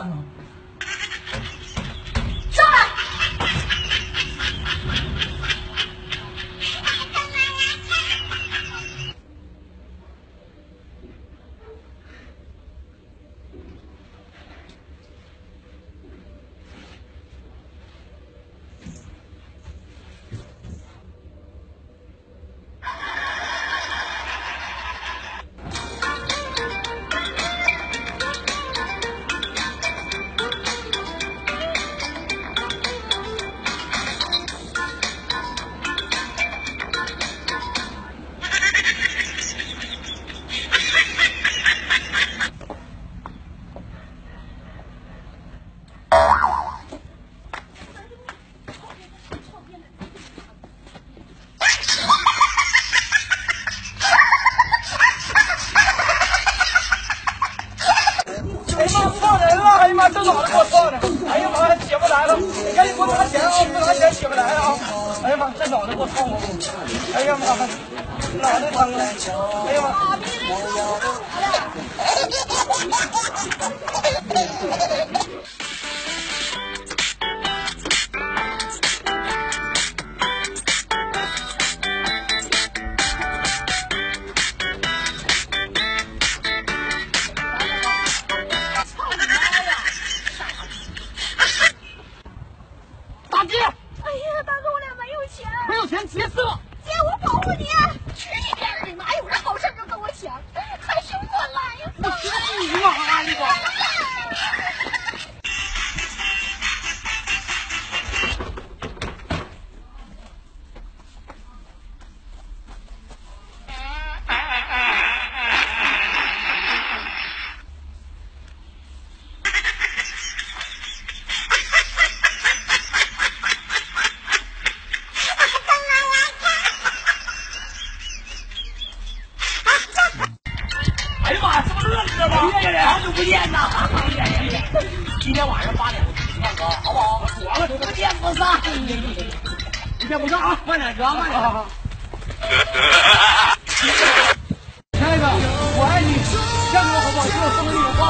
huérfano 哎呀妈，脑袋疼了！哎呀妈！大姐，哎呀，大哥，钱。没有钱直接撕了！姐，我保护你。哎呀妈呀，这不热死了吗？好久不见呐！今天晚上八点我去唱歌，好不好？我完了，不见不散。不见不散啊！慢点，哥，慢点。下一个，我爱你，嫁给我好不好？给我送个礼物啊！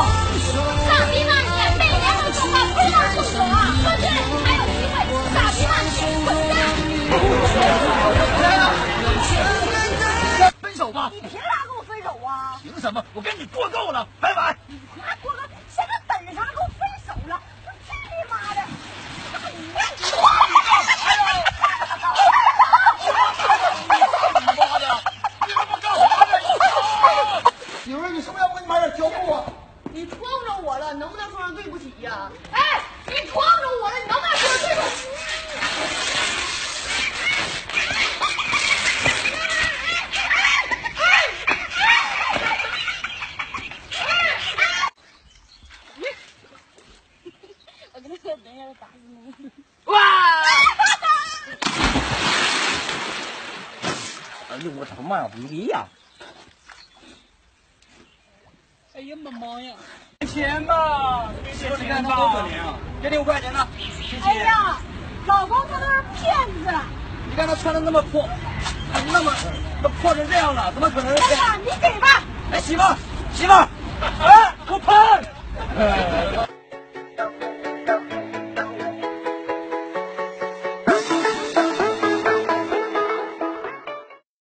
傻逼吧你！每年都说话不拿出手啊！过去还有机会，傻逼吧你！滚蛋！分手吧！你凭啥跟我分手啊？凭什么？我跟你过够了，拜拜。妈过个现在本事上跟我分手了，我去你妈的！媳妇儿，你是不是要不你买点胶布啊？你撞着我了，能不能说声对不起呀、哎，你撞能不能说声对不起？我跟他说，等一下打死你！哇！哎呦，我他妈逼呀！哎呀妈妈呀！给钱吧，给钱吧！多可怜啊！给你五块钱呢。哎呀，老公他都是骗子！你看他穿的那么破，那么都破成这样了，怎么可能是哎呀，你给吧。哎，媳妇，媳妇，哎，我喷！